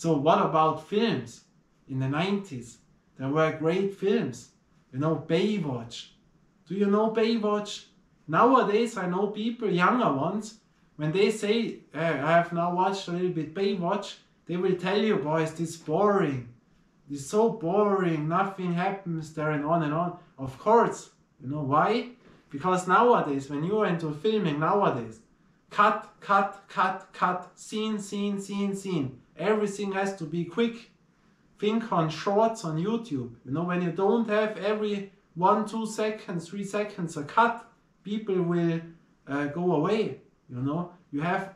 So what about films in the 90s? There were great films. You know, Baywatch. Do you know Baywatch? Nowadays, I know people, younger ones, when they say, eh, I have now watched a little bit Baywatch, they will tell you, boys, this is boring. It's so boring, nothing happens there and on and on. Of course, you know why? Because nowadays, when you are into filming nowadays, cut, cut, cut, cut, scene, scene, scene, scene. Everything has to be quick. Think on shorts on YouTube. You know, when you don't have every one, two seconds, three seconds a cut, people will uh, go away. You know, you have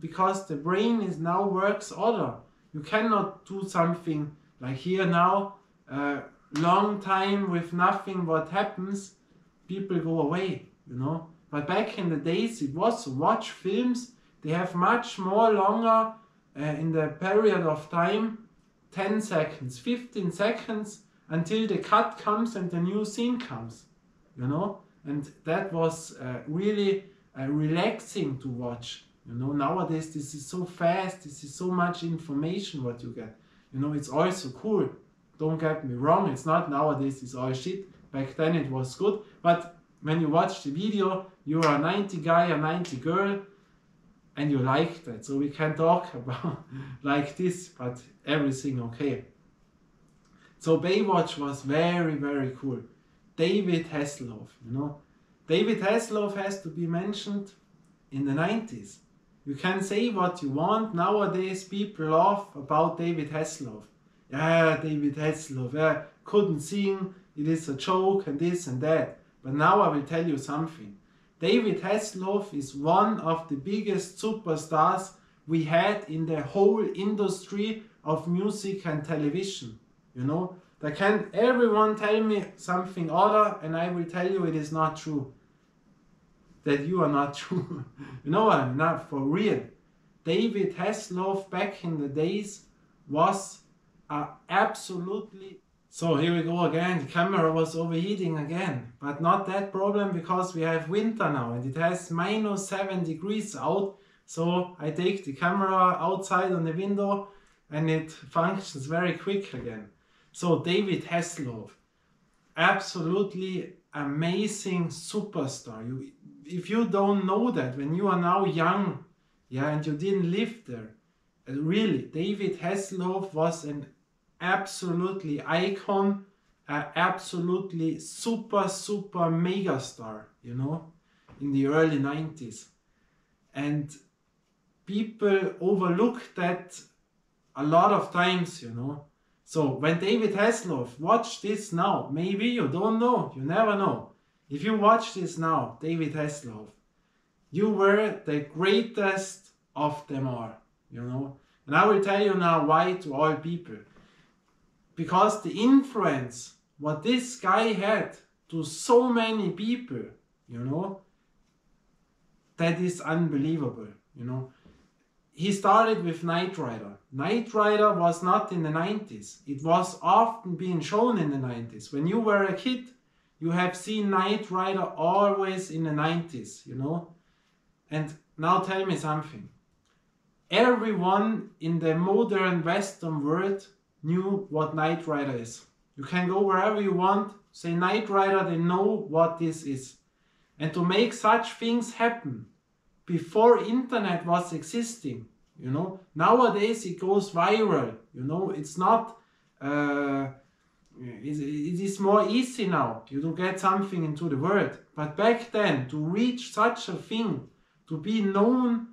because the brain is now works order. You cannot do something like here now, uh, long time with nothing. What happens? People go away. You know. But back in the days, it was watch films. They have much more longer uh, in the period of time 10 seconds, 15 seconds until the cut comes and the new scene comes, you know? And that was uh, really uh, relaxing to watch. You know, nowadays this is so fast, this is so much information what you get. You know, it's also cool. Don't get me wrong, it's not nowadays it's all shit. Back then it was good, but when you watch the video, you are a 90 guy, a 90 girl, and you like that. So we can talk about like this, but everything okay. So Baywatch was very, very cool. David Hasselhoff, you know. David Hasselhoff has to be mentioned in the 90s. You can say what you want. Nowadays people laugh about David Hasselhoff. Yeah, David Hasselhoff, yeah, couldn't sing, it is a joke and this and that. But now I will tell you something. David Hasselhoff is one of the biggest superstars we had in the whole industry of music and television. You know, that can everyone tell me something other and I will tell you it is not true. That you are not true. you know what I'm not for real. David Hasselhoff back in the days was absolutely so here we go again, the camera was overheating again, but not that problem because we have winter now and it has minus 7 degrees out. So I take the camera outside on the window and it functions very quick again. So David Hasselhoff, absolutely amazing superstar. You, if you don't know that, when you are now young, yeah, and you didn't live there, really, David Hasselhoff was an absolutely icon, absolutely super, super mega star, you know, in the early 90s. And people overlook that a lot of times, you know. So when David Hasselhoff, watch this now. Maybe you don't know, you never know. If you watch this now, David Hasselhoff, you were the greatest of them all, you know. And I will tell you now why to all people because the influence what this guy had to so many people, you know, that is unbelievable, you know. He started with Knight Rider. Knight Rider was not in the 90s. It was often being shown in the 90s. When you were a kid, you have seen Knight Rider always in the 90s, you know. And now tell me something. Everyone in the modern Western world knew what Knight Rider is. You can go wherever you want, say Knight Rider, they know what this is. And to make such things happen before internet was existing, you know, nowadays it goes viral, you know, it's not, uh, it, is more easy now you to get something into the world. But back then, to reach such a thing, to be known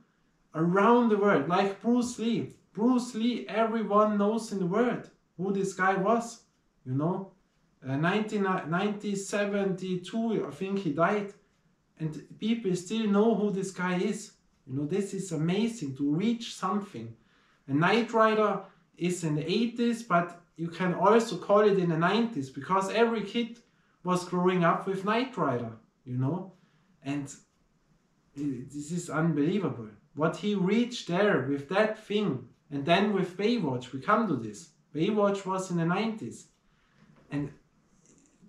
around the world, like Bruce Lee, Bruce Lee, everyone knows in the world who this guy was, you know. Uh, 1972, I think he died, and people still know who this guy is. You know, this is amazing to reach something. A Knight Rider is in the 80s, but you can also call it in the 90s because every kid was growing up with Knight Rider, you know, and this is unbelievable. What he reached there with that thing and then with Baywatch, we come to this. Baywatch was in the 90s. And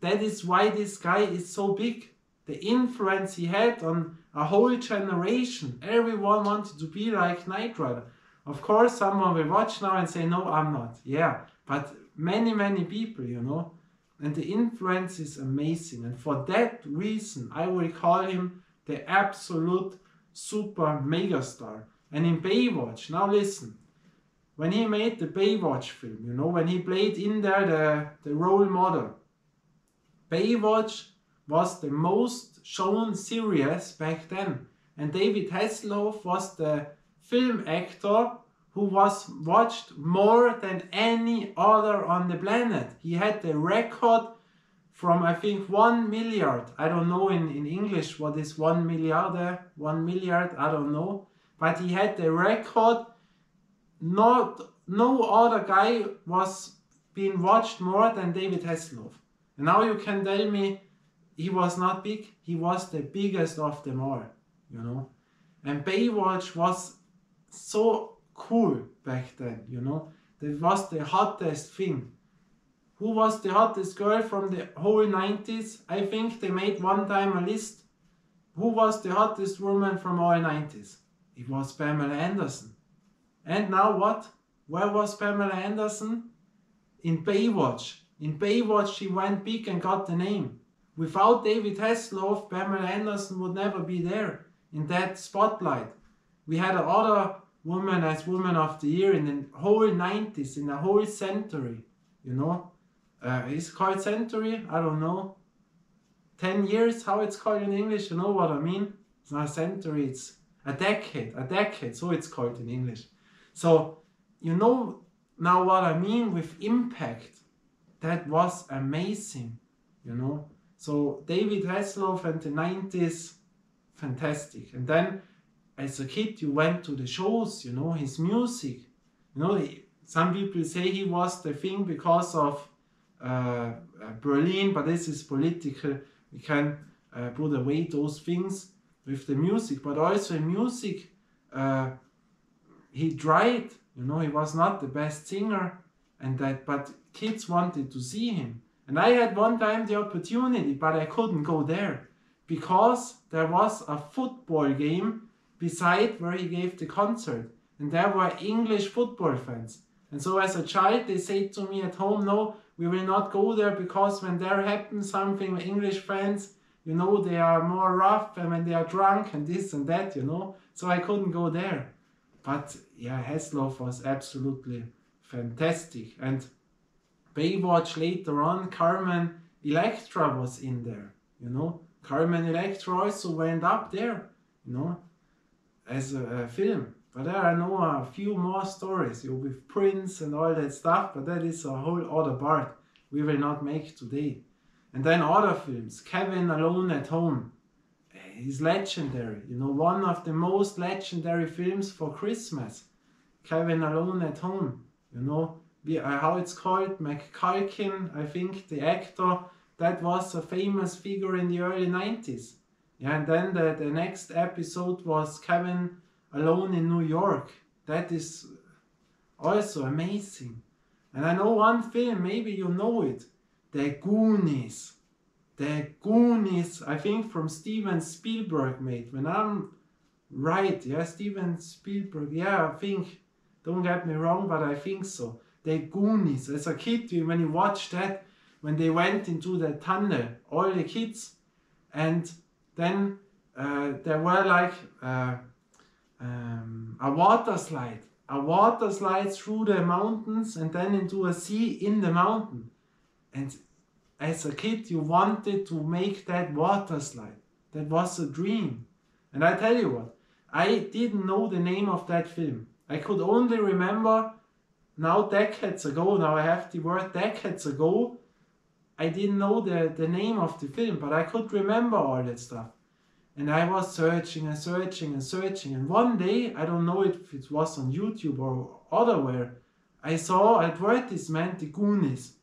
that is why this guy is so big. The influence he had on a whole generation. Everyone wanted to be like Knight Rider. Of course, someone will watch now and say, no, I'm not. Yeah, but many, many people, you know. And the influence is amazing. And for that reason, I will call him the absolute super megastar. And in Baywatch, now listen, when he made the Baywatch film, you know, when he played in there the, the role model, Baywatch was the most shown series back then. And David Hasselhoff was the film actor who was watched more than any other on the planet. He had the record from I think one milliard. I don't know in, in English what is one milliard, one milliard, I don't know. But he had the record. Not no other guy was being watched more than David Hasselhoff. And now you can tell me he was not big, he was the biggest of them all, you know. And Baywatch was so cool back then, you know. That was the hottest thing. Who was the hottest girl from the whole 90s? I think they made one time a list. Who was the hottest woman from all 90s? It was Pamela Anderson. And now what? Where was Pamela Anderson? In Baywatch. In Baywatch she went big and got the name. Without David Hasselhoff, Pamela Anderson would never be there in that spotlight. We had other woman as Woman of the Year in the whole 90s, in the whole century, you know. Uh, is called century? I don't know. 10 years, how it's called in English, you know what I mean? It's not a century, it's a decade, a decade, so it's called in English. So, you know now what I mean with impact. That was amazing, you know. So David Hasselhoff and the 90s, fantastic. And then as a kid you went to the shows, you know, his music. You know, some people say he was the thing because of uh, uh, Berlin, but this is political. We can uh, put away those things with the music, but also in music, uh, he tried. You know, he was not the best singer, and that, but kids wanted to see him. And I had one time the opportunity, but I couldn't go there because there was a football game beside where he gave the concert. And there were English football fans. And so as a child, they said to me at home, no, we will not go there because when there happens something with English fans, you know, they are more rough and when they are drunk and this and that, you know. So I couldn't go there. But yeah, Hasselhoff was absolutely fantastic. And Baywatch later on, Carmen Electra was in there, you know. Carmen Electra also went up there, you know as a, a, film. But there I know a few more stories you know, with Prince and all that stuff, but that is a whole other part we will not make today. And then other films, Kevin Alone at Home, is legendary. You know, one of the most legendary films for Christmas. Kevin Alone at Home. You know, we, uh, how it's called, McCulkin, I think, the actor, that was a famous figure in the early 90s. Yeah, and then the, the next episode was Kevin alone in New York. That is also amazing. And I know one film, maybe you know it, The Goonies. The Goonies, I think from Steven Spielberg made. When I'm right, yeah, Steven Spielberg, yeah, I think, don't get me wrong, but I think so. The Goonies, as a kid, when you watch that, when they went into the tunnel, all the kids, and then uh, there were like uh, um, a water slide, a water slide through the mountains and then into a sea in the mountain. And as a kid, you wanted to make that water slide. That was a dream. And I tell you what, I didn't know the name of that film. I could only remember now decades ago, now I have the word decades ago, I didn't know the, the name of the film, but I could remember all that stuff. And I was searching and searching and searching. And one day, I don't know if it was on YouTube or otherwhere, I saw advertisement, the Goonies.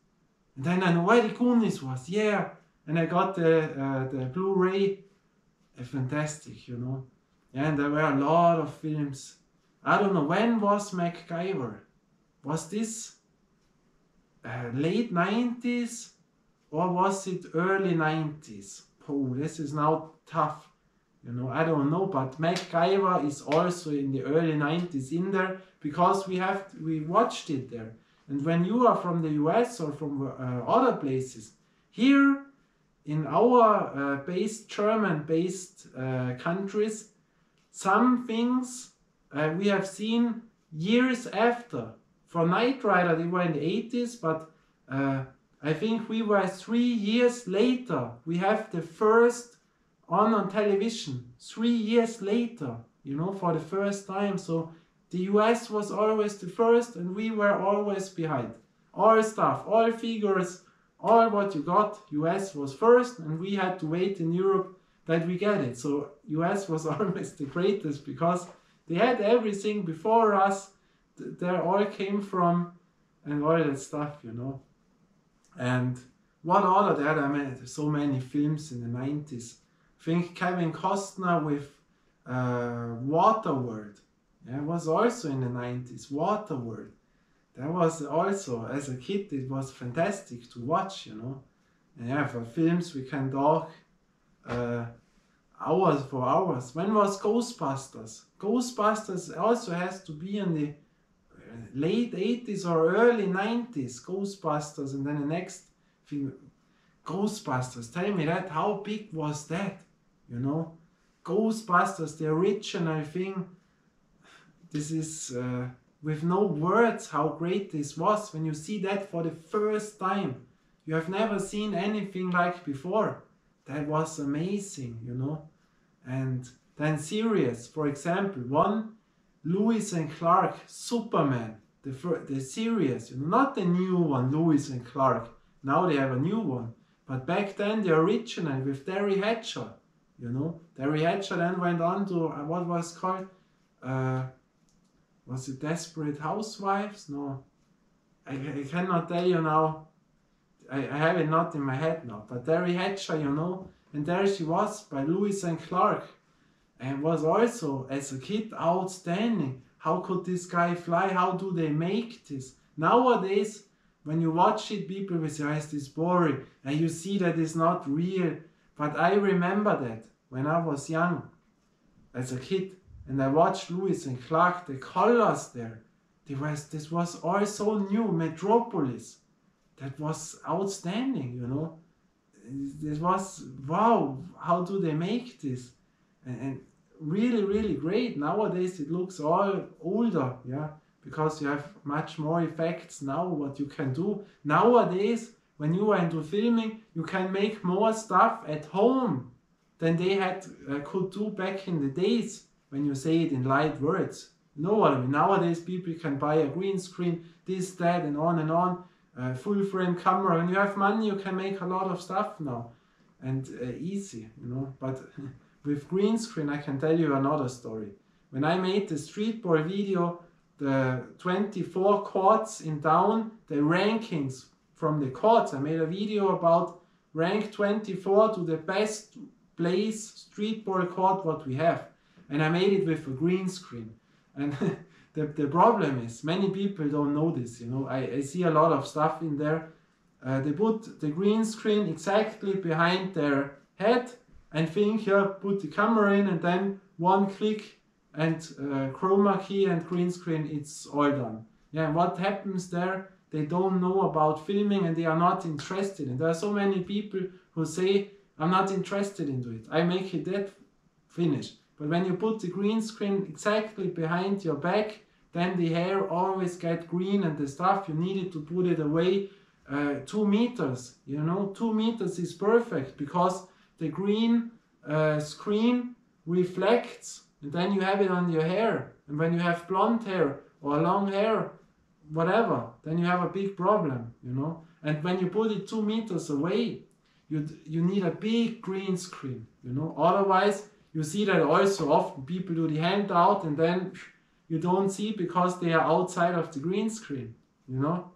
And then I know where the Goonies was. Yeah. And I got the, uh, the Blu-ray. Uh, fantastic, you know. And there were a lot of films. I don't know, when was MacGyver? Was this uh, late 90s or was it early 90s? Oh, this is now tough. You know, I don't know, but MacGyver is also in the early 90s in there because we have we watched it there. And when you are from the US or from uh, other places, here in our uh, based German based uh, countries, some things uh, we have seen years after. For Knight Rider, they were in the 80s, but uh, I think we were three years later. We have the first on on television three years later, you know, for the first time. So the US was always the first, and we were always behind. All stuff, all figures, all what you got, US was first, and we had to wait in Europe that we get it. So US was always the greatest because they had everything before us. They all came from and all that stuff, you know. And what other that I mean, so many films in the 90s. I think Kevin Costner with uh, Waterworld. Yeah, was also in the 90s. Waterworld. That was also, as a kid, it was fantastic to watch, you know. And yeah, for films we can talk uh, hours for hours. When was Ghostbusters? Ghostbusters also has to be in the uh, late 80s or early 90s. Ghostbusters, and then the next thing, Ghostbusters. Tell me that, how big was that? You know? Ghostbusters, the original thing. This is uh, with no words how great this was when you see that for the first time. You have never seen anything like before. That was amazing, you know. And then series, for example, one Lois and Clark Superman, the first, the series, not the new one, Lois and Clark. Now they have a new one, but back then the original with Teri Hatcher, you know, Teri Hatcher then went on to uh, what was called, uh, was it Desperate Housewives? No, I, I cannot tell you now. I, I have it not in my head now, but Teri Hatcher, you know, and there she was by Lois and Clark, and was also as a kid outstanding. How could this guy fly? How do they make this? Nowadays, when you watch it, people will say, oh, is this boring? And you see that it's not real. But I remember that when I was young, as a kid, and I watched Lois and Clark, the colors there, they was, this was all so new, Metropolis. That was outstanding, you know. This was, wow, how do they make this? And, and really, really great. Nowadays it looks all older, yeah, because you have much more effects now, what you can do. Nowadays, when you are into filming, you can make more stuff at home than they had uh, could do back in the days when you say it in light words. What I mean? Nowadays, people can buy a green screen, this, that, and on and on. Full frame camera. When you have money, you can make a lot of stuff now, and uh, easy, you know. But with green screen, I can tell you another story. When I made the street ball video, the 24 courts in town, the rankings from the courts. I made a video about rank 24 to the best place street ball court what we have. And I made it with a green screen. And the, the problem is many people don't know this, you know. I, I see a lot of stuff in there. Uh, they put the green screen exactly behind their head and think here, put the camera in and then one click and uh, chroma key and green screen, it's all done. Yeah, what happens there? They don't know about filming and they are not interested. And there are so many people who say, I'm not interested into it. I make it that finish. But when you put the green screen exactly behind your back, then the hair always get green and the stuff you needed to put it away uh, two meters. You know, two meters is perfect because the green uh, screen reflects and then you have it on your hair. And when you have blonde hair or long hair, whatever, then you have a big problem, you know. And when you put it two meters away, you, you need a big green screen, you know. Otherwise, you see that also often people do the handout and then you don't see because they are outside of the green screen, you know.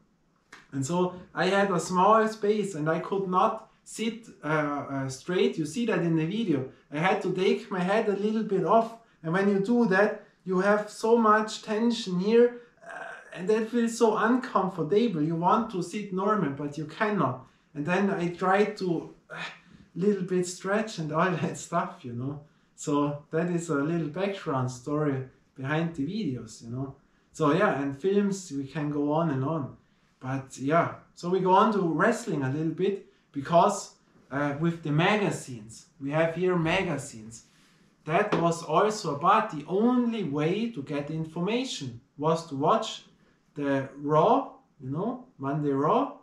And so I had a small space and I could not sit uh, uh, straight. You see that in the video. I had to take my head a little bit off. And when you do that, you have so much tension here uh, and that feels so uncomfortable. You want to sit normal, but you cannot. And then I tried to a uh, little bit stretch and all that stuff, you know. So that is a little background story behind the videos, you know. So yeah, and films we can go on and on. But yeah, so we go on to wrestling a little bit because uh, with the magazines, we have here magazines. That was also about the only way to get information was to watch the Raw, you know, Monday Raw.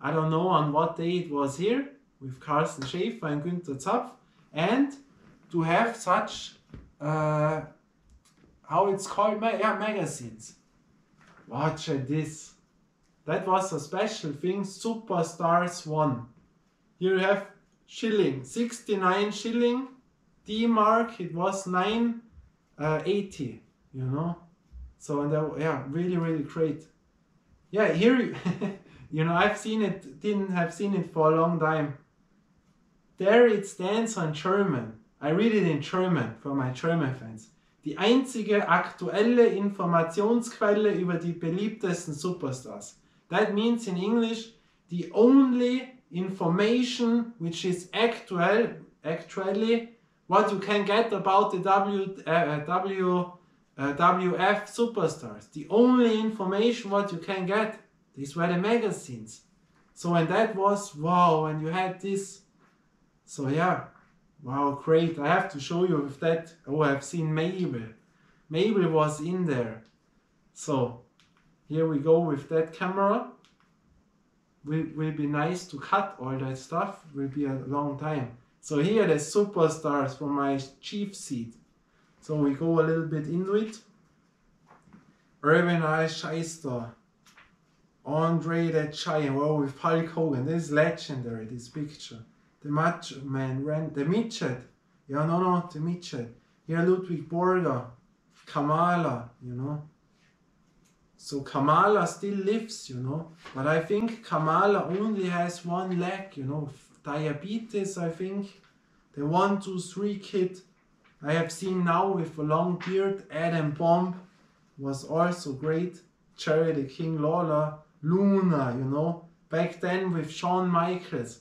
I don't know on what day it was here with Carsten Schäfer and Günther Zapf, and to have such, uh, how it's called, ma yeah, magazines. Watch this. That was a special thing, Superstars 1. Here you have shilling, 69 shilling, D-mark, it was 980, uh, you know. So, and that, yeah, really, really great. Yeah, here, you know, I've seen it, didn't have seen it for a long time. There it stands on German. I read it in German for my German fans. Die einzige aktuelle Informationsquelle über die beliebtesten Superstars. That means in English, the only information which is actual, actually what you can get about the W, uh, w uh, WF superstars. The only information what you can get, these were the magazines. So and that was wow, and you had this. So yeah, wow, great. I have to show you with that. Oh, I've seen Mabel. Mabel was in there. So here we go with that camera. Will, will be nice to cut all that stuff. Will be a long time. So here the superstars from my chief seat. So we go a little bit into it. Irwin I. Schyster. Andre the Giant. With Hulk Hogan. This is legendary, this picture. The Macho Man, ran, the Midget. Yeah, no, no, the Midget. Here Ludvig Borga. Kamala, you know. So Kamala still lives, you know. But I think Kamala only has one leg, you know. Diabetes, I think. The one, two, three kid I have seen now with a long beard. Adam Bomb was also great. Jerry the King Lawler. Luna, you know. Back then with Shawn Michaels.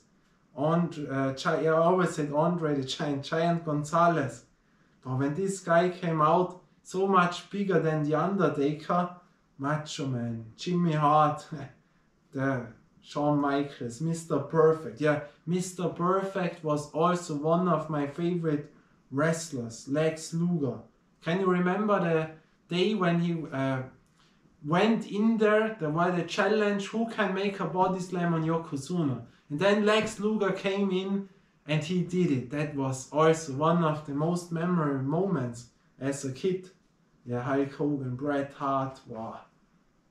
And uh, I always said Andre the Giant, Giant Gonzalez. But when this guy came out, so much bigger than The Undertaker, Macho Man, Jimmy Hart, the Shawn Michaels, Mr. Perfect. Yeah, Mr. Perfect was also one of my favorite wrestlers, Lex Luger. Can you remember the day when he uh, went in there? There was a challenge who can make a body slam on Yokozuna. And then Lex Luger came in and he did it. That was also one of the most memorable moments as a kid. Yeah, Hulk Hogan, Bret Hart, wow.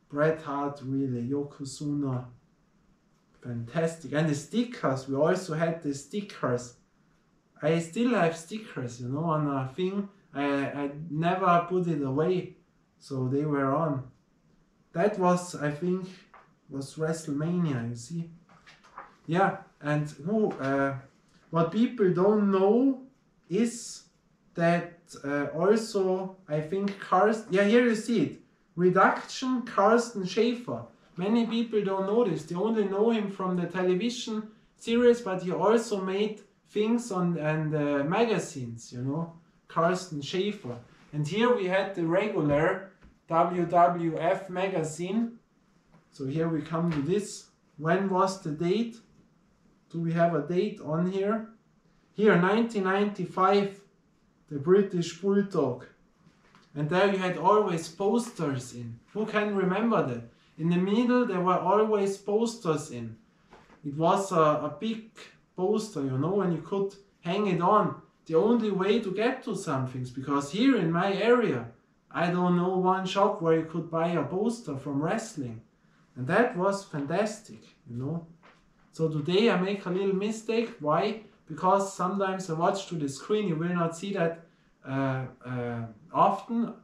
Bret Hart, really, Yokozuna, fantastic. And the stickers, we also had the stickers. I still have stickers, you know, on a thing. I, I never put it away, so they were on. That was, I think, was WrestleMania, you see. Yeah, and uh, what people don't know is that uh, also, I think, Carsten, yeah, here you see it, reduction Carsten Schaefer. Many people don't know this, they only know him from the television series, but he also made things on and uh, magazines, you know, Carsten Schaefer. And here we had the regular WWF magazine. So here we come to this. When was the date? Do we have a date on here? Here, 1995 the British Bulldog. And there you had always posters in. Who can remember that? In the middle there were always posters in. It was a, a big poster, you know, and you could hang it on. The only way to get to some things, because here in my area, I don't know one shop where you could buy a poster from wrestling. And that was fantastic, you know. So today I make a little mistake. Why? because sometimes I watch to the screen, you will not see that uh, uh, often,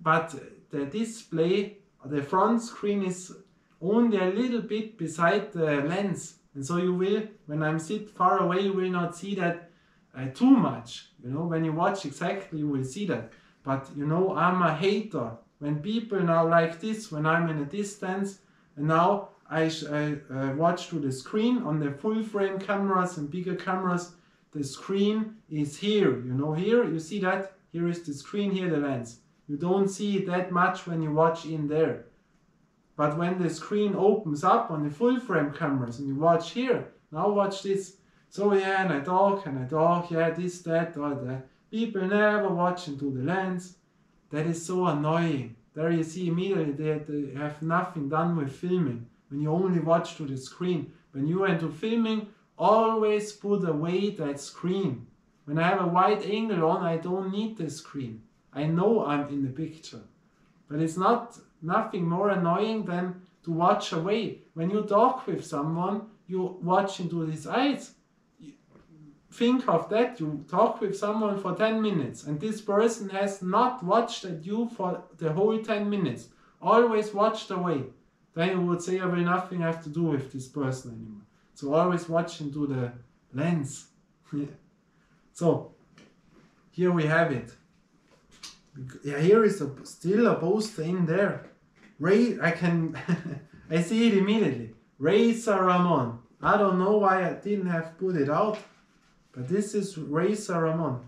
but the display, the front screen is only a little bit beside the lens. And so you will, when I'm sit far away, you will not see that uh, too much. You know, when you watch exactly, you will see that. But you know, I'm a hater. When people now like this, when I'm in a distance, and now I, I uh, watch to the screen on the full frame cameras and bigger cameras. the screen is here. You know, here, you see that? Here is the screen, here the lens. You don't see it that much when you watch in there. But when the screen opens up on the full frame cameras and you watch here, now watch this. So yeah, and I talk and I talk, yeah, this, that, all that. People never watch into the lens. That is so annoying. There you see immediately they, they have nothing done with filming. When you only watch to the screen. When you enter filming, always put away that screen. When I have a wide angle on, I don't need the screen. I know I'm in the picture. But it's not nothing more annoying than to watch away. When you talk with someone, you watch into his eyes. Think of that. You talk with someone for 10 minutes and this person has not watched at you for the whole 10 minutes. Always watched away. Then you would say, I will nothing have to do with this person anymore. So always watch into the lens. so here we have it. Yeah, here is a, still a poster in there. Ray, I can, I see it immediately. Razor Ramon. I don't know why I didn't have put it out, but this is Razor Ramon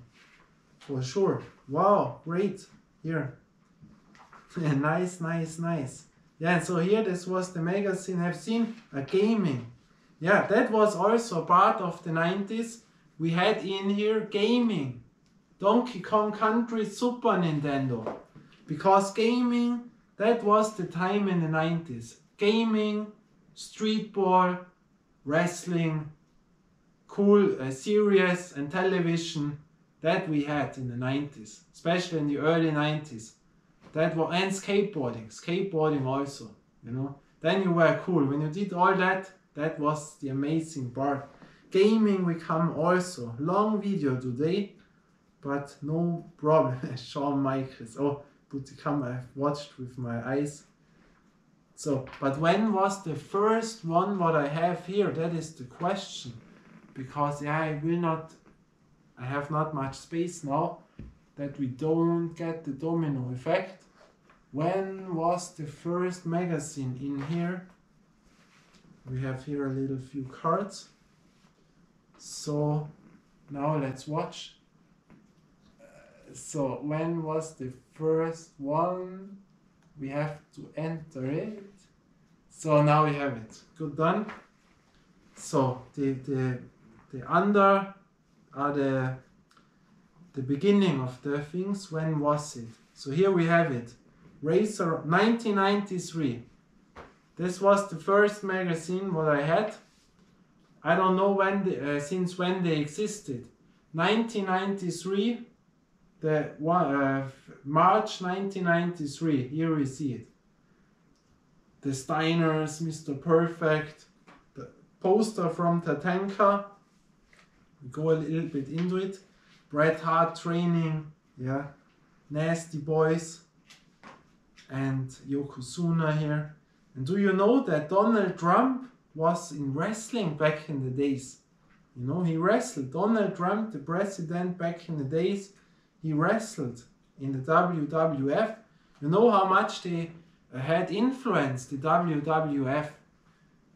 for sure. Wow, great. Here. nice, nice, nice. Yeah, so here this was the magazine I've seen a gaming. Yeah, that was also part of the 90s. We had in here gaming. Donkey Kong Country Super Nintendo. Because gaming, that was the time in the 90s. Gaming, street ball, wrestling, cool uh, series and television that we had in the 90s, especially in the early 90s. That was and skateboarding, skateboarding also, you know. Then you were cool. When you did all that, that was the amazing part. Gaming we come also. Long video today, but no problem. Shawn Michaels. Oh, camera I've watched with my eyes. So, but when was the first one what I have here? That is the question. Because yeah, I will not, I have not much space now that we don't get the domino effect. When was the first magazine in here? We have here a little few cards. So now let's watch. Uh, so when was the first one? We have to enter it. So now we have it. Good done. So the the the under are the the beginning of the things. When was it? So here we have it. Razor 1993. This was the first magazine what I had. I don't know when uh, since when they existed. 1993, the uh, March 1993. Here we see it. The Steiners, Mr. Perfect, the poster from Tatanka. We go a little bit into it. Bret Hart training, yeah. Nasty Boys and Yokozuna here. And do you know that Donald Trump was in wrestling back in the days? You know, he wrestled. Donald Trump, the president back in the days, he wrestled in the WWF. You know how much they uh, had influenced the WWF.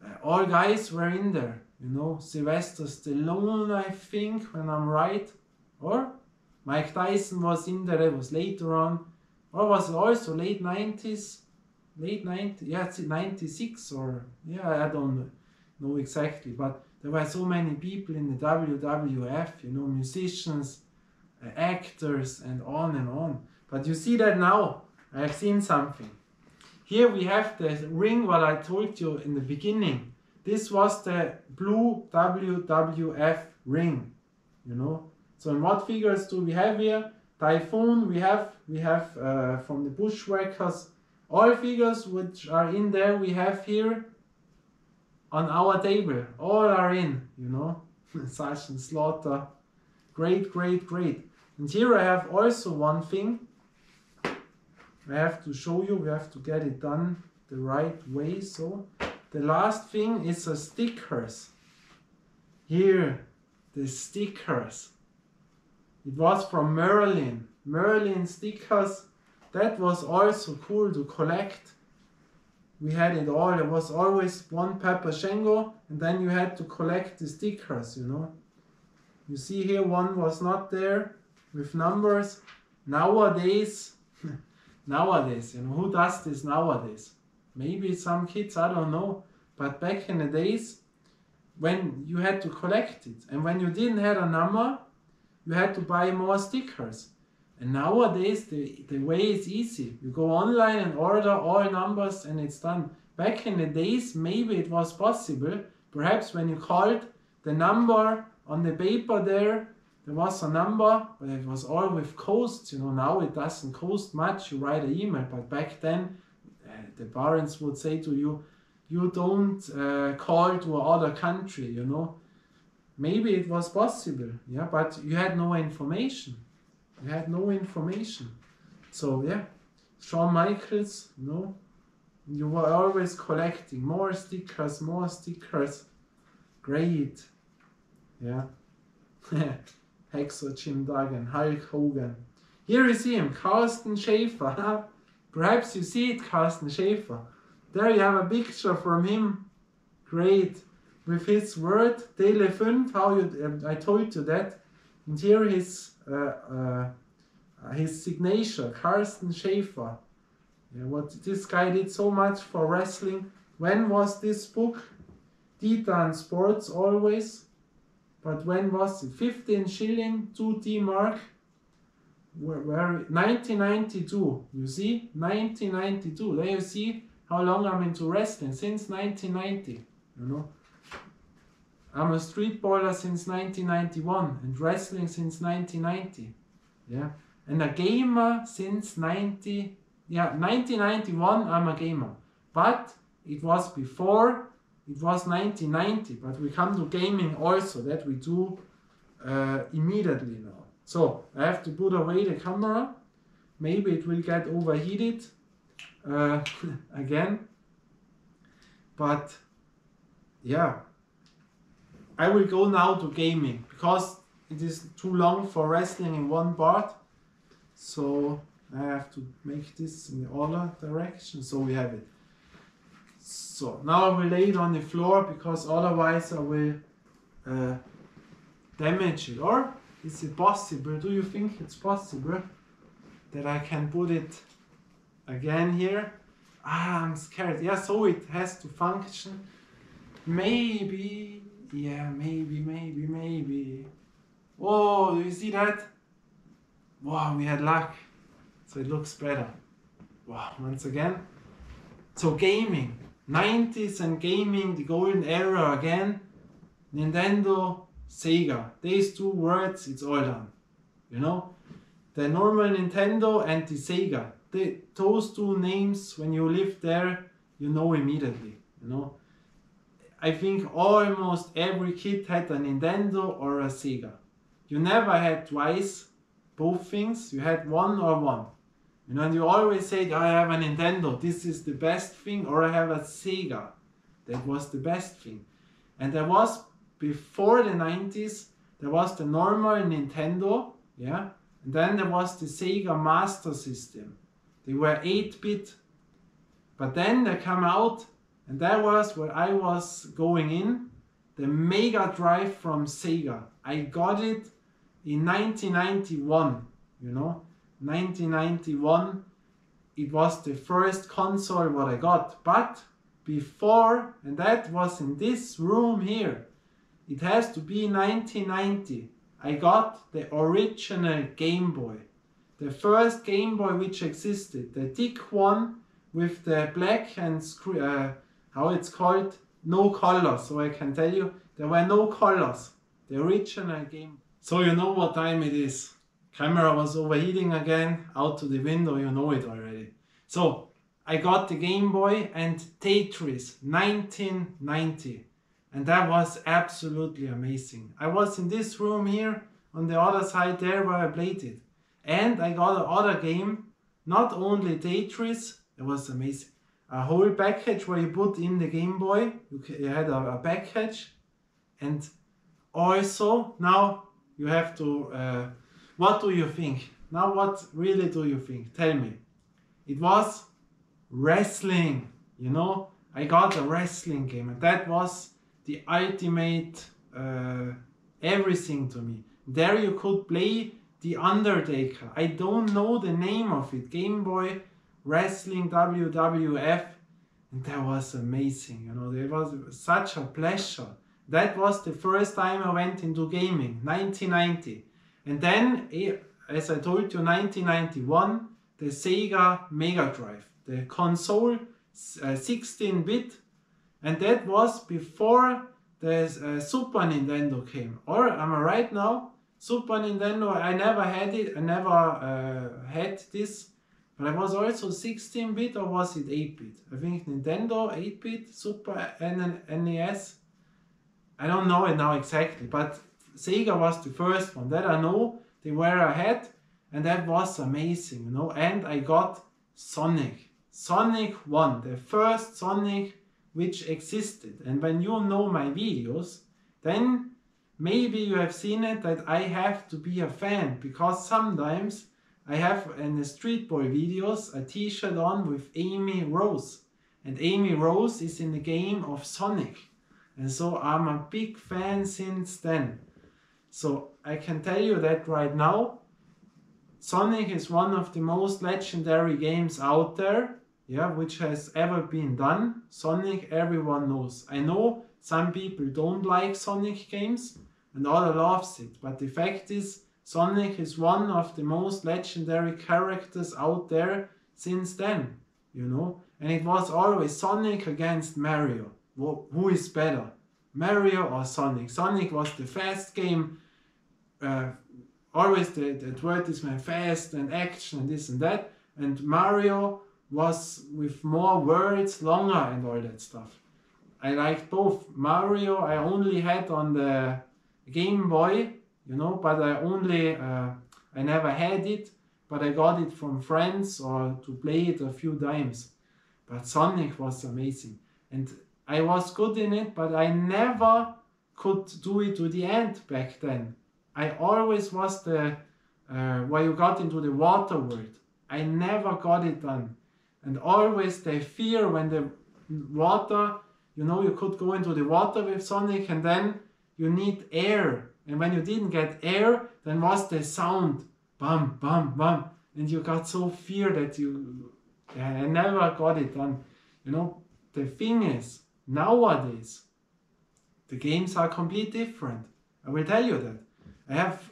Uh, all guys were in there. You know, Sylvester Stallone, I think, when I'm right. Or Mike Tyson was in there, it was later on. Or was it also late 90s? Late 90s? Yeah, it's 96 or, yeah, I don't know exactly. But there were so many people in the WWF, you know, musicians, uh, actors, and on and on. But you see that now. I have seen something. Here we have the ring what I told you in the beginning. This was the blue WWF ring, you know. So what figures do we have here? Typhoon, we have we have uh, from the Bushwhackers. All figures which are in there we have here on our table. All are in, you know. Sergeant Slaughter. Great, great, great. And here I have also one thing. I have to show you, we have to get it done the right way. So the last thing is the stickers. Here, the stickers. It was from Merlin. Merlin stickers. That was also cool to collect. We had it all. There was always one Papa Shango, and then you had to collect the stickers, you know. You see here one was not there with numbers. Nowadays, nowadays, you know, who does this nowadays? Maybe some kids, I don't know. But back in the days, when you had to collect it, and when you didn't have a number, you had to buy more stickers. And nowadays, the, the way is easy. You go online and order all numbers, and it's done. Back in the days, maybe it was possible. Perhaps when you called the number on the paper there, there was a number, but it was all with costs. You know, now it doesn't cost much. You write an email, but back then, uh, the parents would say to you, you don't uh, call to another country, you know. Maybe it was possible, yeah, but you had no information. You had no information. So, yeah, Shawn Michaels, no you were always collecting more stickers, more stickers. Great. Yeah. Hacksaw Jim Duggan, Hulk Hogan. Here you see him, Carsten Schaefer. Perhaps you see it, Carsten Schaefer. There you have a picture from him. Great. With his word, 5, how you, uh, I told you that. And here his, uh, uh, his signature, Carsten Schaefer. Yeah, what this guy did so much for wrestling. When was this book? Titan Sports always. But when was it? 15 shilling, 2D mark. Where, where 1992, you see? 1992. There you see how long I'm into wrestling. Since 1990, you know. I'm a street baller since 1991 and wrestling since 1990. Yeah. And a gamer since 90 yeah, 1991 I'm a gamer. But it was before, it was 1990, but we come to gaming also, that we do uh, immediately now. So I have to put away the camera. Maybe it will get overheated uh, again. But yeah, I will go now to gaming because it is too long for wrestling in one part. So I have to make this in the other direction so we have it. So now I will lay it on the floor because otherwise I will uh, damage it. Or is it possible? Do you think it's possible that I can put it again here? Ah, I'm scared. Yeah, so it has to function. Maybe, yeah, maybe, maybe, maybe. Whoa, do you see that? Wow, we had luck so it looks better. Wow, once again. So gaming, 90s and gaming, the golden era again. Nintendo, Sega, these two words, it's all done. You know? The normal Nintendo and the Sega, they, those two names, when you live there, you know immediately. You know? I think almost every kid had a Nintendo or a Sega. You never had twice both things, you had one or one. You know, and you always said, I have a Nintendo, this is the best thing, or I have a Sega, that was the best thing. And there was, before the 90s, there was the normal Nintendo, yeah, and then there was the Sega Master System. They were 8-bit, but then they come out, and that was where I was going in, the Mega Drive from Sega. I got it in 1991, you know, 1991 it was the first console what I got. But before and that was in this room here it has to be 1990 I got the original Game Boy. The first Game Boy which existed the thick one with the black and uh, how it's called no colors so I can tell you there were no colors the original game so you know what time it is camera was overheating again, out to the window, you know it already. So I got the Game Boy and Tetris 1990 and that was absolutely amazing. I was in this room here on the other side there where I played it and I got another game, not only Tetris, it was amazing. A whole package where you put in the Game Boy, you had a, package and also now you have to uh, what do you think? Now, what really do you think? Tell me. It was wrestling, you know? I got a wrestling game, and that was the ultimate uh, everything to me. There you could play The Undertaker. I don't know the name of it. Game Boy Wrestling WWF. And that was amazing. You know, it was such a pleasure. That was the first time I went into gaming, 1990. And then, eh, as I told you, 1991, the Sega Mega Drive, the console, 16-bit, uh, and that was before the uh, Super Nintendo came. Or am I right now? Super Nintendo, I never had it, I never uh, had this, but I was also 16-bit or was it 8-bit? I think Nintendo 8-bit, Super NES, I don't know it now exactly, but Sega was the first one that I know. They were ahead, and that was amazing, you know. And I got Sonic, Sonic 1, the first Sonic which existed. And when you know my videos, then maybe you have seen it that I have to be a fan because sometimes I have in the Street Boy videos a t-shirt on with Amy Rose. And Amy Rose is in the game of Sonic. And so I'm a big fan since then. So I can tell you that right now, Sonic is one of the most legendary games out there, yeah, which has ever been done. Sonic, everyone knows. I know some people don't like Sonic games and other loves it, but the fact is, Sonic is one of the most legendary characters out there since then, you know. And it was always Sonic against Mario who is better, Mario or Sonic? Sonic was the fast game, uh, always the, the advertisement fast and action and this and that, and Mario was with more words, longer and all that stuff. I liked both. Mario I only had on the Game Boy, you know, but I only, uh, I never had it, but I got it from friends or to play it a few times. But Sonic was amazing. And I was good in it, but I never could do it to the end back then. I always was the uh, where you got into the water world. I never got it done. And always the fear when the water, you know, you could go into the water with Sonic and then you need air. And when you didn't get air, then was the sound, bum, bum, bum. And you got so fear that you, I never got it done. You know, the thing is, Nowadays, the games are completely different. I will tell you that. I have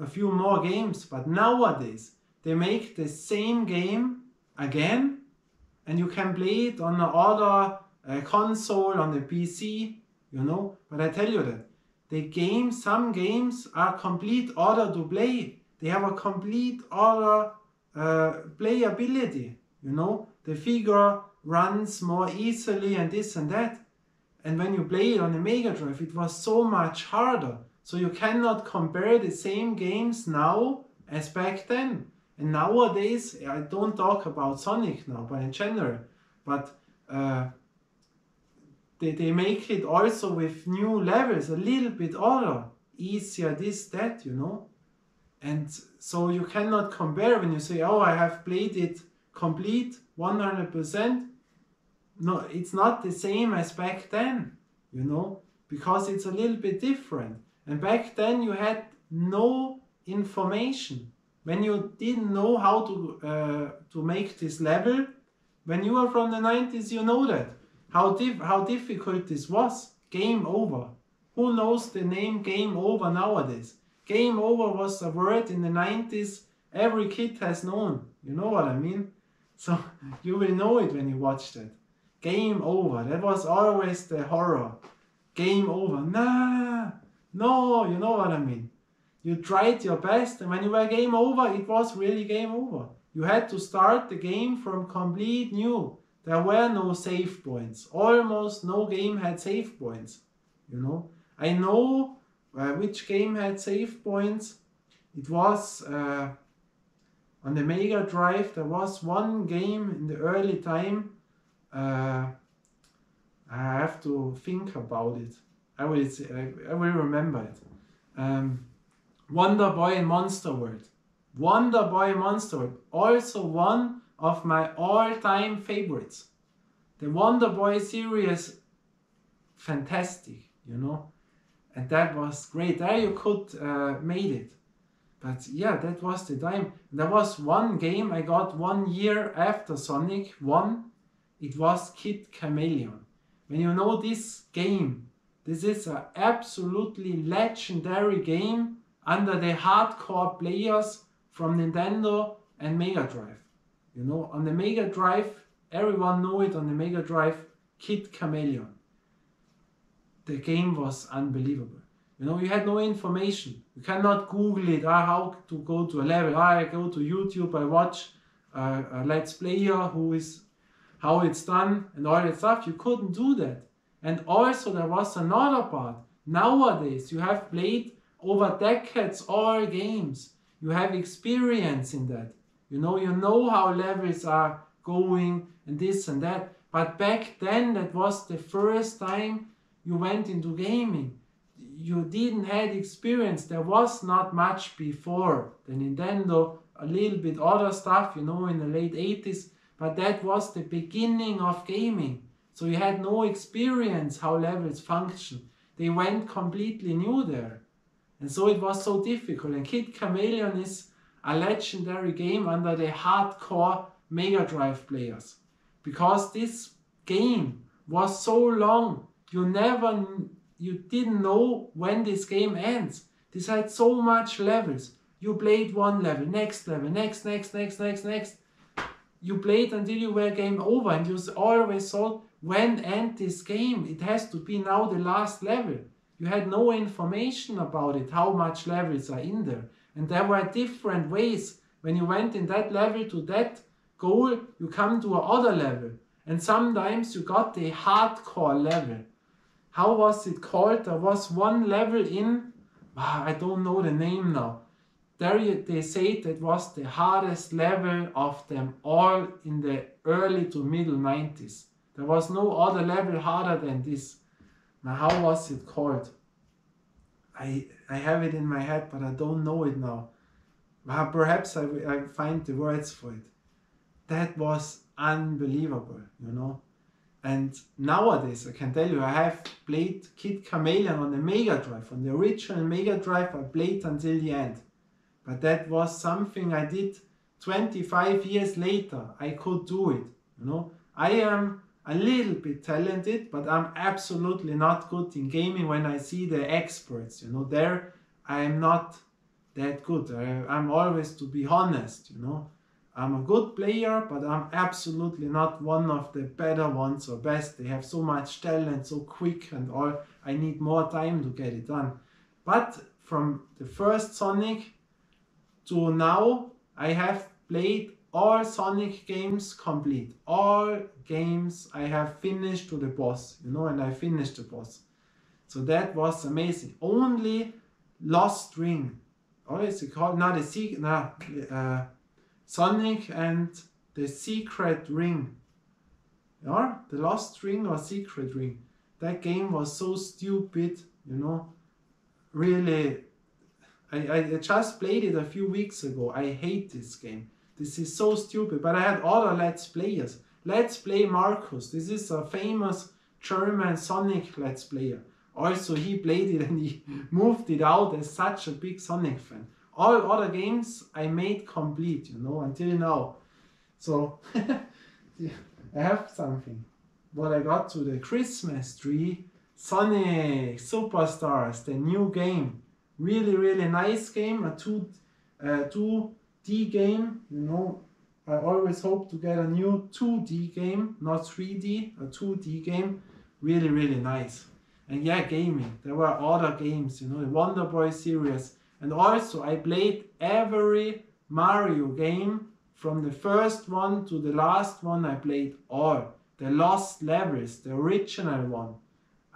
a few more games, but nowadays they make the same game again and you can play it on another uh, console, on the PC, you know. But I tell you that the game, some games are complete order to play. They have a complete order uh, playability, you know. The figure runs more easily and this and that. And when you play it on a Mega Drive, it was so much harder. So you cannot compare the same games now as back then. And nowadays, I don't talk about Sonic now, but in general, but uh, they, they make it also with new levels, a little bit harder, easier, this, that, you know. And so you cannot compare when you say, oh, I have played it complete 100%, no, it's not the same as back then, you know, because it's a little bit different. And back then you had no information. When you didn't know how to uh, to make this level, when you are from the 90s, you know that how dif how difficult this was. Game over. Who knows the name game over nowadays? Game over was a word in the 90s every kid has known. You know what I mean? So you will know it when you watch that. Game over. That was always the horror. Game over. Nah, no, you know what I mean. You tried your best, and when you were game over, it was really game over. You had to start the game from complete new. There were no save points. Almost no game had save points. You know, I know uh, which game had save points. It was uh, on the Mega Drive. There was one game in the early time uh, I have to think about it. I will, I will remember it. Um, Wonder Boy and Monster World. Wonder Boy Monster World. Also one of my all-time favorites. The Wonder Boy series, fantastic, you know. and that was great. There you could uh, made it. But yeah, that was the time. There was one game I got one year after Sonic 1. It was Kid Chameleon. When you know this game, this is an absolutely legendary game under the hardcore players from Nintendo and Mega Drive. You know, on the Mega Drive, everyone know it on the Mega Drive, Kid Chameleon. The game was unbelievable. You know, you had no information. You cannot Google it, ah, how to go to a level. Ah, I go to YouTube, I watch uh, a Let's Player who is how it's done and all that stuff. You couldn't do that. And also there was another part. Nowadays you have played over decades all games. You have experience in that. You know, you know how levels are going and this and that. But back then that was the first time you went into gaming. You didn't had experience. There was not much before the Nintendo, a little bit other stuff, you know, in the late 80s but that was the beginning of gaming. So you had no experience how levels function. They went completely new there. And so it was so difficult. And Kid Chameleon is a legendary game under the hardcore Mega Drive players. Because this game was so long, you never, you didn't know when this game ends. This had so much levels. You played one level, next level, next, next, next, next, next you played until you were game over and you always thought when end this game it has to be now the last level you had no information about it how much levels are in there and there were different ways when you went in that level to that goal you come to another level and sometimes you got the hardcore level how was it called there was one level in ah, i don't know the name now there they say that was the hardest level of them all in the early to middle 90s. There was no other level harder than this. Now, how was it called? I, I have it in my head, but I don't know it now. Perhaps I, I find the words for it. That was unbelievable, you know. And nowadays, I can tell you, I have played Kid Chameleon on the Mega Drive. On the original Mega Drive, I played until the end. But that was something I did 25 years later. I could do it. You know, I am a little bit talented, but I'm absolutely not good in gaming when I see the experts. You know, there I am not that good. I, I'm always to be honest, you know. I'm a good player, but I'm absolutely not one of the better ones or best. They have so much talent, so quick and all. I need more time to get it done. But from the first Sonic to now I have played all Sonic games complete. All games I have finished to the boss, you know, and I finished the boss. So that was amazing. Only Lost Ring. Or is it called? No, the secret. No, uh, Sonic and the Secret Ring. Yeah, the Lost Ring or Secret Ring. That game was so stupid, you know. Really I, I just played it a few weeks ago. I hate this game. This is so stupid. But I had other Let's Players. Let's Play Marcus. This is a famous German Sonic Let's Player. Also, he played it and he moved it out as such a big Sonic fan. All other games I made complete, you know, until now. So, I have something. What I got to the Christmas tree Sonic Superstars, the new game really really nice game a 2 uh, 2d game you know i always hope to get a new 2d game not 3d a 2d game. Really really nice. And yeah gaming. There were other games you know the wonder boy series. And also i played every mario game from the first one to the last one i played all. The lost levels the original one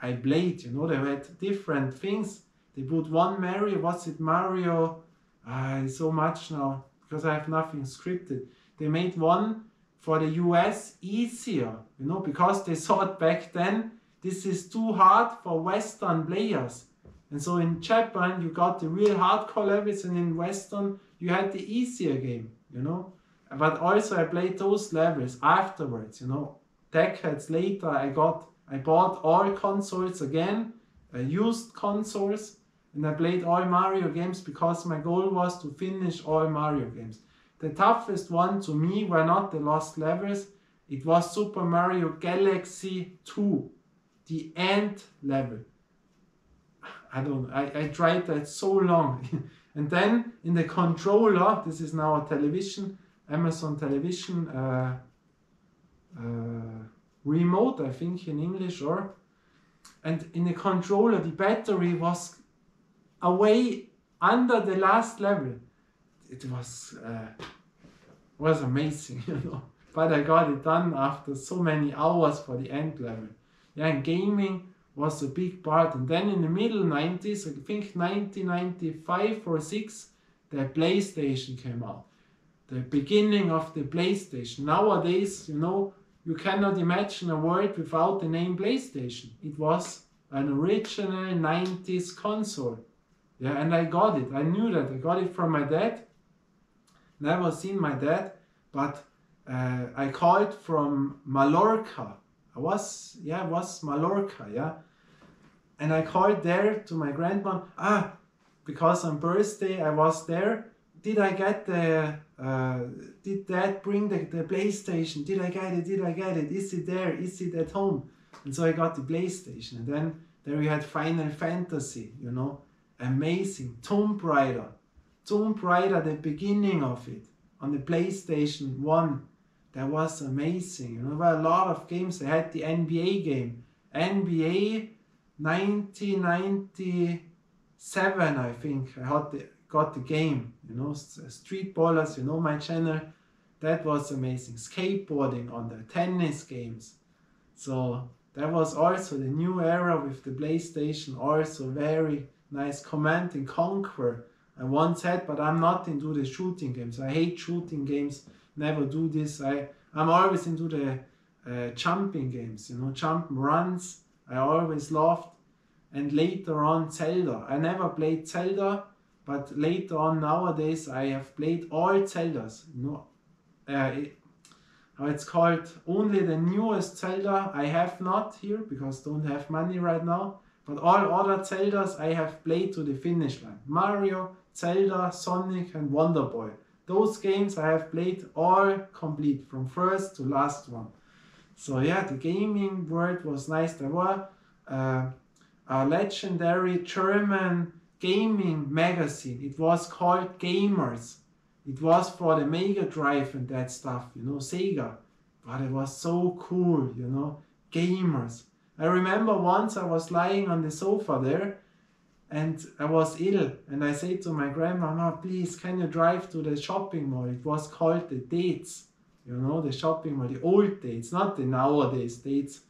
i played you know they had different things. They put one Mario, what's it, Mario, uh, so much now, because I have nothing scripted. They made one for the US easier, you know, because they thought back then this is too hard for Western players. And so in Japan you got the real hardcore levels and in Western you had the easier game, you know. But also I played those levels afterwards, you know. Decades later I got I bought all consoles again uh, used consoles and I played all Mario games because my goal was to finish all Mario games. The toughest one to me were not the lost levels, it was Super Mario Galaxy 2, the end level. I don't I, I tried that so long. and then in the controller, this is now a television, Amazon television uh, uh, remote, I think in English, or and in the controller, the battery was away under the last level. It was uh, was amazing, you know. But I got it done after so many hours for the end level. Yeah, and gaming was a big part. And then in the middle 90s, I think 1995 or 6, the PlayStation came out. The beginning of the PlayStation. Nowadays, you know, you cannot imagine a world without the name PlayStation. It was an original 90s console. Yeah, and I got it. I knew that. I got it from my dad. Never seen my dad, but uh, I called from Mallorca. I was, yeah, it was Mallorca, yeah. And I called there to my grandma. Ah, because on birthday I was there. Did I get the, uh, did dad bring the, the PlayStation? Did I get it? Did I get it? Is it there? Is it at home? And so I got the PlayStation. And then there we had Final Fantasy, you know, amazing. Tomb Raider. Tomb Raider, the beginning of it on the PlayStation 1 that was amazing. You know, there were a lot of games. They had the NBA game, NBA 1997, I think. I had the, got the game. You know, uh, Street Ballers. You know my channel. That was amazing. Skateboarding on the tennis games. So that was also the new era with the PlayStation. Also very nice. Command and Conquer. I once had, but I'm not into the shooting games. I hate shooting games never do this. I, I'm always into the uh, jumping games, you know, jump runs. I always loved. And later on, Zelda. I never played Zelda, but later on nowadays, I have played all Zeldas. You know, uh, it, it's called. Only the newest Zelda I have not here because don't have money right now. But all other Zeldas I have played to the finish line. Mario, Zelda, Sonic, and Wonder Boy. Those games I have played all complete from first to last one. So yeah, the gaming world was nice. There were uh, a legendary German gaming magazine. It was called Gamers. It was for the Mega Drive and that stuff, you know, Sega. But it was so cool, you know, Gamers. I remember once I was lying on the sofa there and I was ill and I said to my grandma, please can you drive to the shopping mall? It was called the Dates, you know, the shopping mall, the old Dates, not the nowadays Dates.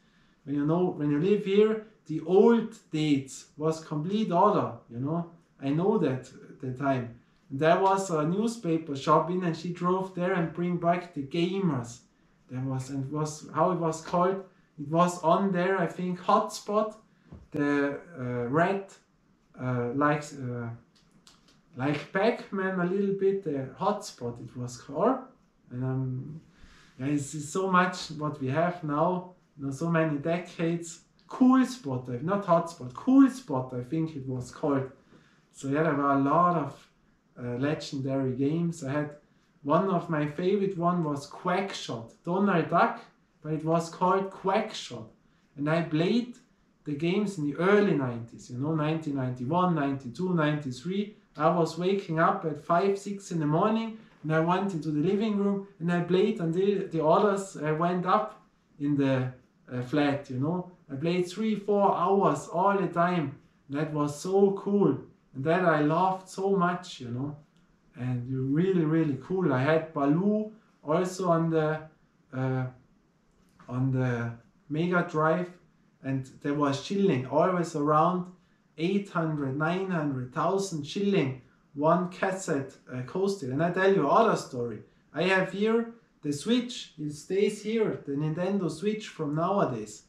When you know, when you live here, the old Dates was complete order, you know. I know that at the time. And there was a newspaper shop in and she drove there and bring back the gamers. There was, and was, how it was called, it was on there, I think, Hotspot, the uh, red uh, like uh, like Pac-Man a little bit, the hotspot it was called. And um, yeah, it's, so much what we have now, you know, so many decades. Cool spot, not hotspot, cool spot, I think it was called. So yeah, there were a lot of uh, legendary games. I had one of my favorite one was Quackshot, Donald Duck, but it was called Quackshot. And I played the games in the early 90s, you know, 1991, 92, 93. I was waking up at 5, 6 in the morning and I went into the living room and I played until the others uh, went up in the uh, flat, you know. I played 3, 4 hours all the time. That was so cool. And that I loved so much, you know. And really, really cool. I had Baloo also on the uh, on the Mega Drive and there was shilling always around 800 900 shilling one cassette uh, costed and i tell you other story. I have here the switch. It stays here the nintendo switch from nowadays.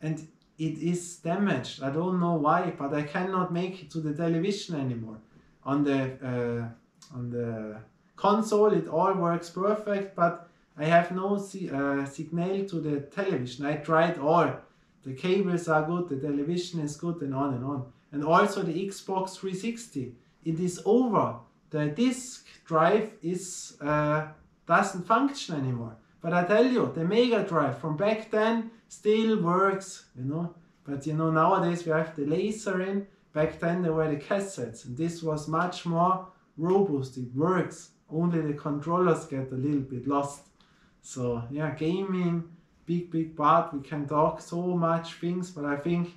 And it is damaged. I don't know why but i cannot make it to the television anymore. On the uh, on the console it all works perfect but i have no uh, signal to the television i tried all the cables are good, the television is good, and on and on. And also the Xbox 360, it is over. The disk drive is uh, doesn't function anymore. But I tell you, the Mega Drive from back then still works, you know. But you know, nowadays we have the laser in. Back then there were the cassettes, and this was much more robust. It works. Only the controllers get a little bit lost. So yeah, gaming, big big part. We can talk so much things, but I think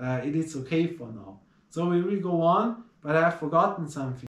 uh, it is okay for now. So we will go on, but I have forgotten something.